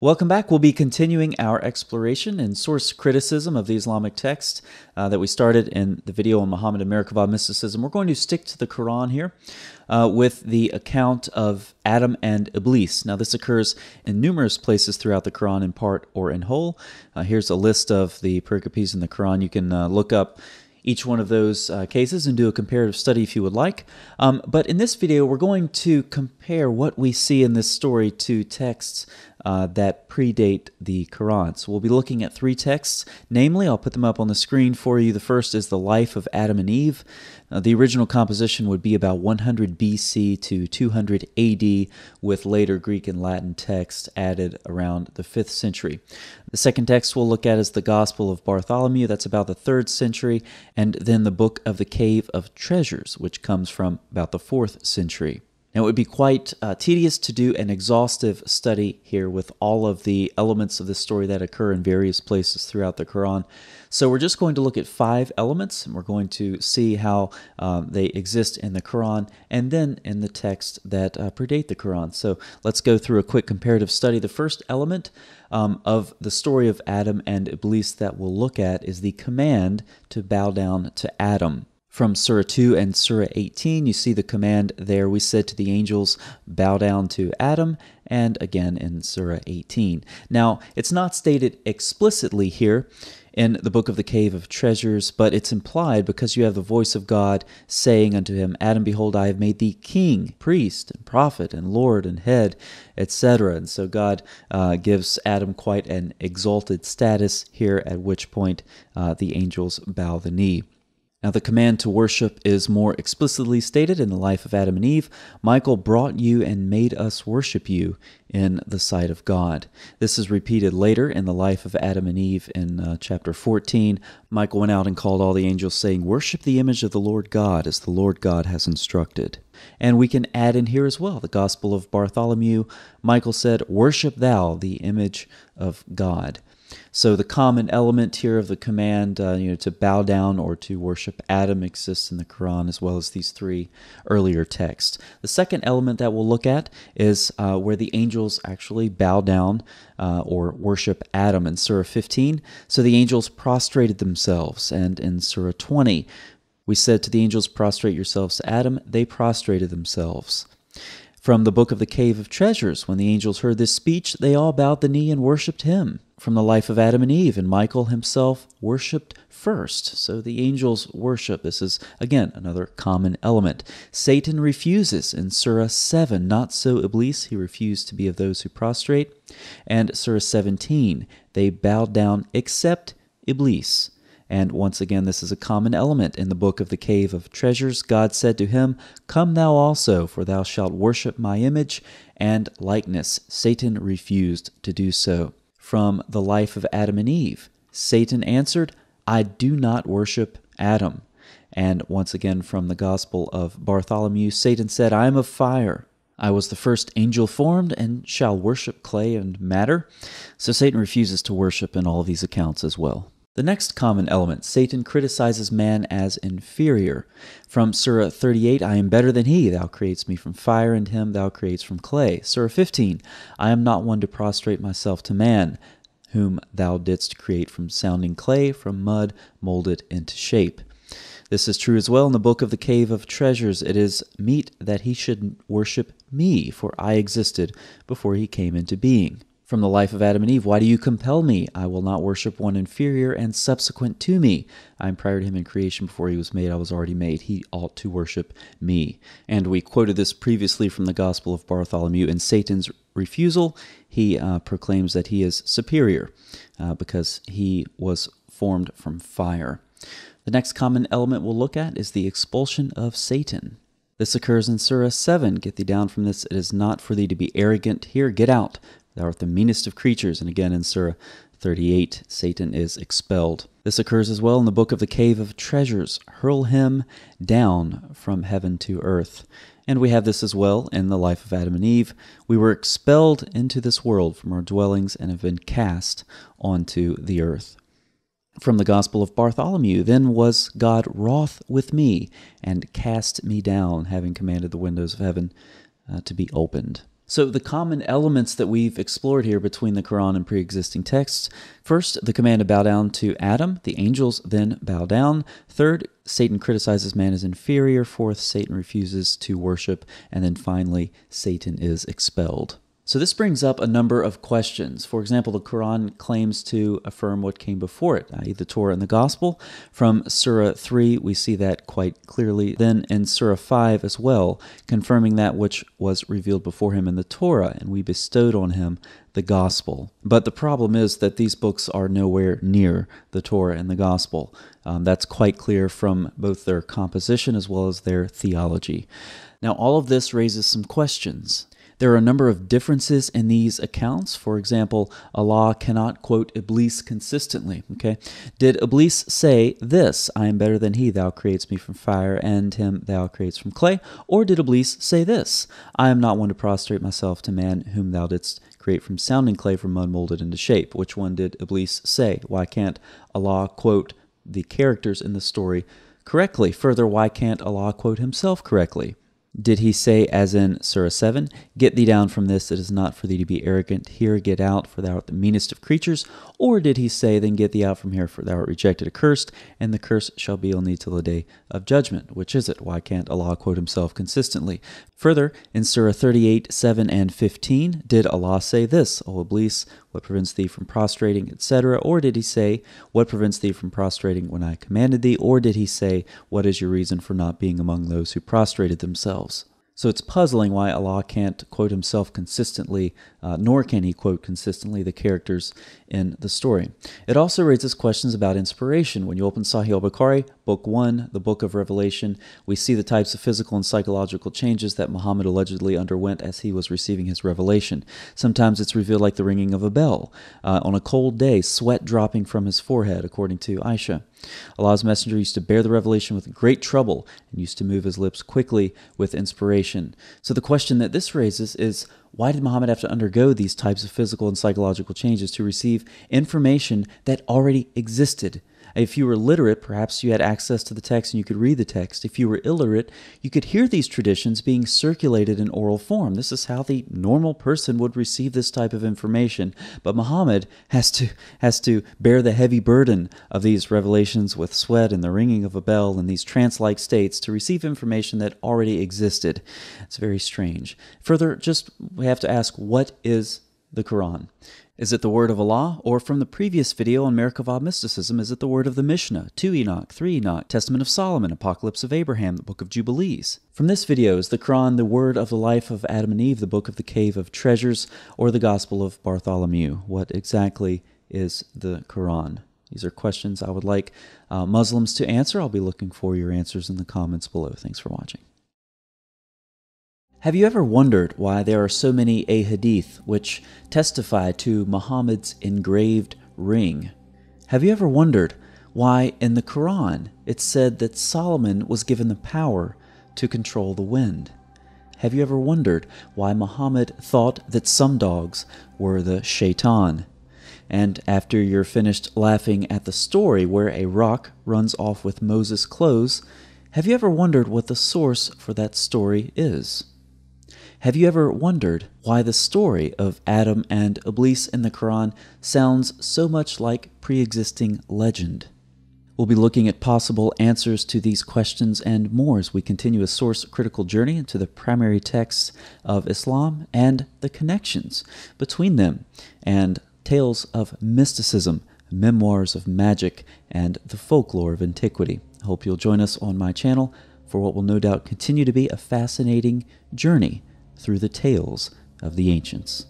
Welcome back. We'll be continuing our exploration and source criticism of the Islamic text uh, that we started in the video on Muhammad and Merkabah mysticism. We're going to stick to the Quran here uh, with the account of Adam and Iblis. Now, this occurs in numerous places throughout the Quran, in part or in whole. Uh, here's a list of the pericopes in the Quran. You can uh, look up each one of those uh, cases and do a comparative study if you would like. Um, but in this video, we're going to compare what we see in this story to texts uh, that predate the Quran. So we'll be looking at three texts. Namely, I'll put them up on the screen for you. The first is the life of Adam and Eve. Uh, the original composition would be about 100 BC to 200 AD, with later Greek and Latin texts added around the 5th century. The second text we'll look at is the Gospel of Bartholomew, that's about the 3rd century, and then the Book of the Cave of Treasures, which comes from about the 4th century. Now, it would be quite uh, tedious to do an exhaustive study here with all of the elements of this story that occur in various places throughout the Quran. So, we're just going to look at five elements and we're going to see how um, they exist in the Quran and then in the text that uh, predate the Quran. So, let's go through a quick comparative study. The first element um, of the story of Adam and Iblis that we'll look at is the command to bow down to Adam. From Surah 2 and Surah 18, you see the command there. We said to the angels, bow down to Adam, and again in Surah 18. Now, it's not stated explicitly here in the book of the Cave of Treasures, but it's implied because you have the voice of God saying unto him, Adam, behold, I have made thee king, priest, and prophet, and Lord, and head, etc. And so God uh, gives Adam quite an exalted status here, at which point uh, the angels bow the knee. Now, the command to worship is more explicitly stated in the life of Adam and Eve. Michael brought you and made us worship you in the sight of God. This is repeated later in the life of Adam and Eve in uh, chapter 14. Michael went out and called all the angels, saying, Worship the image of the Lord God, as the Lord God has instructed. And we can add in here as well the Gospel of Bartholomew. Michael said, Worship thou the image of God. So the common element here of the command, uh, you know, to bow down or to worship Adam exists in the Quran as well as these three earlier texts. The second element that we'll look at is uh, where the angels actually bow down uh, or worship Adam in Surah 15. So the angels prostrated themselves, and in Surah 20, we said to the angels, Prostrate yourselves to Adam. They prostrated themselves. From the book of the Cave of Treasures, when the angels heard this speech, they all bowed the knee and worshipped him from the life of Adam and Eve, and Michael himself worshipped first. So the angels worship. This is, again, another common element. Satan refuses in Surah 7. Not so Iblis, he refused to be of those who prostrate. And Surah 17, they bowed down except Iblis. And once again, this is a common element in the book of the Cave of Treasures. God said to him, Come thou also, for thou shalt worship my image and likeness. Satan refused to do so from the life of Adam and Eve? Satan answered, I do not worship Adam. And once again from the Gospel of Bartholomew, Satan said, I am of fire. I was the first angel formed and shall worship clay and matter. So Satan refuses to worship in all of these accounts as well. The next common element, Satan criticizes man as inferior. From Surah 38, I am better than he. Thou creates me from fire, and him thou creates from clay. Surah 15, I am not one to prostrate myself to man, whom thou didst create from sounding clay, from mud, molded into shape. This is true as well in the book of the Cave of Treasures. It is meet that he should worship me, for I existed before he came into being from the life of Adam and Eve. Why do you compel me? I will not worship one inferior and subsequent to me. I am prior to him in creation. Before he was made, I was already made. He ought to worship me. And we quoted this previously from the Gospel of Bartholomew. In Satan's refusal, he uh, proclaims that he is superior uh, because he was formed from fire. The next common element we'll look at is the expulsion of Satan. This occurs in Surah 7. Get thee down from this. It is not for thee to be arrogant. Here, get out. Thou art the meanest of creatures. And again in Surah 38, Satan is expelled. This occurs as well in the book of the Cave of Treasures. Hurl him down from heaven to earth. And we have this as well in the life of Adam and Eve. We were expelled into this world from our dwellings and have been cast onto the earth. From the Gospel of Bartholomew, then was God wroth with me and cast me down, having commanded the windows of heaven uh, to be opened. So, the common elements that we've explored here between the Quran and pre existing texts first, the command to bow down to Adam. The angels then bow down. Third, Satan criticizes man as inferior. Fourth, Satan refuses to worship. And then finally, Satan is expelled. So this brings up a number of questions. For example, the Quran claims to affirm what came before it, i.e., the Torah and the Gospel. From Surah 3, we see that quite clearly. Then in Surah 5 as well, confirming that which was revealed before him in the Torah, and we bestowed on him the Gospel. But the problem is that these books are nowhere near the Torah and the Gospel. Um, that's quite clear from both their composition as well as their theology. Now, all of this raises some questions. There are a number of differences in these accounts. For example, Allah cannot quote Iblis consistently. Okay, did Iblis say this? I am better than he. Thou creates me from fire, and him thou creates from clay. Or did Iblis say this? I am not one to prostrate myself to man, whom thou didst create from sounding clay from mud molded into shape. Which one did Iblis say? Why can't Allah quote the characters in the story correctly? Further, why can't Allah quote himself correctly? Did he say, as in Surah 7, Get thee down from this, it is not for thee to be arrogant, here get out, for thou art the meanest of creatures? Or did he say, Then get thee out from here, for thou art rejected, accursed, and the curse shall be on thee till the day of judgment? Which is it? Why can't Allah quote himself consistently? Further, in Surah 38, 7 and 15, did Allah say this, O Iblis, what prevents thee from prostrating, etc.? Or did he say, What prevents thee from prostrating when I commanded thee? Or did he say, What is your reason for not being among those who prostrated themselves? So it's puzzling why Allah can't quote himself consistently, uh, nor can he quote consistently the characters in the story. It also raises questions about inspiration. When you open Sahih al Bukhari, Book 1, the Book of Revelation, we see the types of physical and psychological changes that Muhammad allegedly underwent as he was receiving his revelation. Sometimes it's revealed like the ringing of a bell. Uh, on a cold day, sweat dropping from his forehead, according to Aisha. Allah's messenger used to bear the revelation with great trouble and used to move his lips quickly with inspiration. So the question that this raises is why did Muhammad have to undergo these types of physical and psychological changes to receive information that already existed? If you were literate, perhaps you had access to the text and you could read the text. If you were illiterate, you could hear these traditions being circulated in oral form. This is how the normal person would receive this type of information. But Muhammad has to has to bear the heavy burden of these revelations with sweat and the ringing of a bell and these trance-like states to receive information that already existed. It's very strange. Further, just we have to ask what is the Quran? Is it the word of Allah? Or from the previous video on Merkavah mysticism, is it the word of the Mishnah, 2 Enoch, 3 Enoch, Testament of Solomon, Apocalypse of Abraham, the Book of Jubilees? From this video, is the Quran the word of the life of Adam and Eve, the Book of the Cave of Treasures, or the Gospel of Bartholomew? What exactly is the Quran? These are questions I would like uh, Muslims to answer. I'll be looking for your answers in the comments below. Thanks for watching. Have you ever wondered why there are so many ahadith which testify to Muhammad's engraved ring? Have you ever wondered why in the Quran it said that Solomon was given the power to control the wind? Have you ever wondered why Muhammad thought that some dogs were the shaitan? And after you're finished laughing at the story where a rock runs off with Moses' clothes, have you ever wondered what the source for that story is? Have you ever wondered why the story of Adam and Iblis in the Quran sounds so much like pre existing legend? We'll be looking at possible answers to these questions and more as we continue a source critical journey into the primary texts of Islam and the connections between them and tales of mysticism, memoirs of magic, and the folklore of antiquity. I hope you'll join us on my channel for what will no doubt continue to be a fascinating journey through the tales of the ancients.